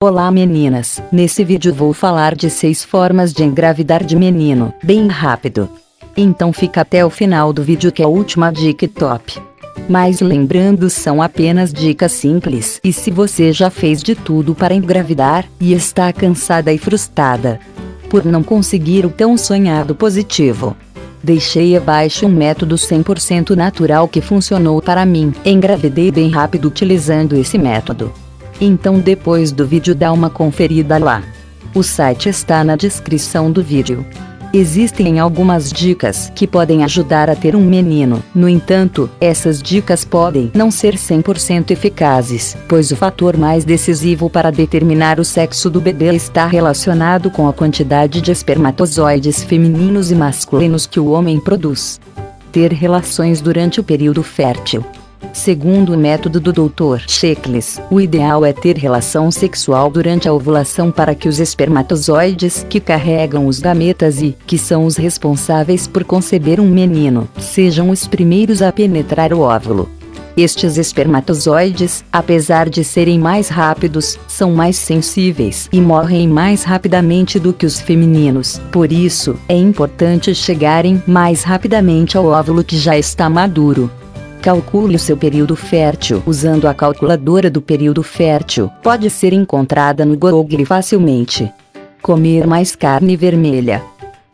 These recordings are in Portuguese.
Olá meninas, nesse vídeo vou falar de 6 formas de engravidar de menino, bem rápido. Então fica até o final do vídeo que é a última dica top. Mas lembrando são apenas dicas simples e se você já fez de tudo para engravidar, e está cansada e frustrada por não conseguir o tão sonhado positivo. Deixei abaixo um método 100% natural que funcionou para mim, engravidei bem rápido utilizando esse método. Então depois do vídeo dá uma conferida lá. O site está na descrição do vídeo. Existem algumas dicas que podem ajudar a ter um menino, no entanto, essas dicas podem não ser 100% eficazes, pois o fator mais decisivo para determinar o sexo do bebê está relacionado com a quantidade de espermatozoides femininos e masculinos que o homem produz. Ter relações durante o período fértil Segundo o método do Dr. Shekles, o ideal é ter relação sexual durante a ovulação para que os espermatozoides que carregam os gametas e que são os responsáveis por conceber um menino sejam os primeiros a penetrar o óvulo. Estes espermatozoides, apesar de serem mais rápidos, são mais sensíveis e morrem mais rapidamente do que os femininos. Por isso, é importante chegarem mais rapidamente ao óvulo que já está maduro. Calcule o seu período fértil usando a calculadora do período fértil. Pode ser encontrada no Google facilmente. Comer mais carne vermelha.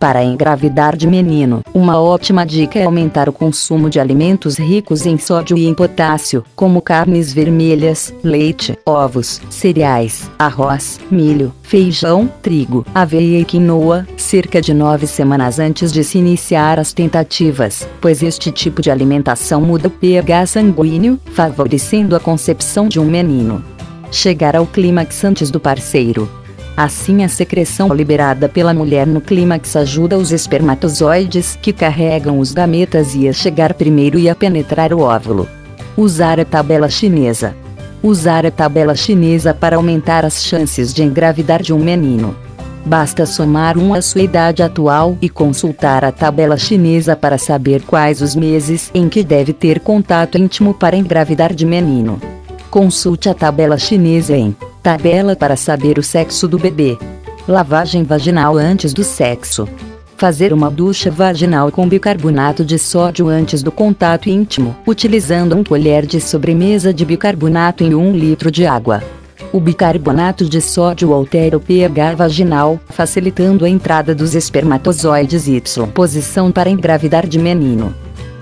Para engravidar de menino, uma ótima dica é aumentar o consumo de alimentos ricos em sódio e em potássio, como carnes vermelhas, leite, ovos, cereais, arroz, milho, feijão, trigo, aveia e quinoa, cerca de nove semanas antes de se iniciar as tentativas, pois este tipo de alimentação muda o pH sanguíneo, favorecendo a concepção de um menino. Chegar ao clímax antes do parceiro. Assim, a secreção liberada pela mulher no clímax ajuda os espermatozoides que carregam os gametas e a chegar primeiro e a penetrar o óvulo. Usar a tabela chinesa. Usar a tabela chinesa para aumentar as chances de engravidar de um menino. Basta somar um à sua idade atual e consultar a tabela chinesa para saber quais os meses em que deve ter contato íntimo para engravidar de menino. Consulte a tabela chinesa em Tabela para saber o sexo do bebê. Lavagem vaginal antes do sexo. Fazer uma ducha vaginal com bicarbonato de sódio antes do contato íntimo, utilizando um colher de sobremesa de bicarbonato em um litro de água. O bicarbonato de sódio altera o pH vaginal, facilitando a entrada dos espermatozoides Y. Posição para engravidar de menino.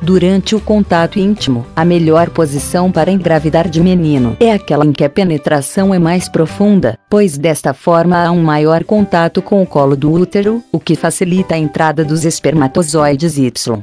Durante o contato íntimo, a melhor posição para engravidar de menino é aquela em que a penetração é mais profunda, pois desta forma há um maior contato com o colo do útero, o que facilita a entrada dos espermatozoides Y.